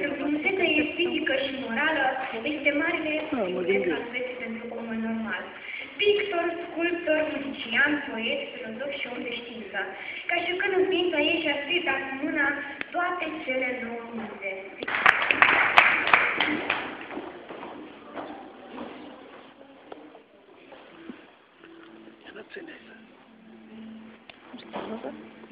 Când frumusețea e fizică și morală, este marele Ah, mă succes gândesc. al vieții pentru omul normal. Pictor, sculptor, muzician, poet, filozof și om de știință. Ca și când în ființa ei și-a scris dat cu mâna toate cele nouă muze. Ia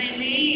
Maybe.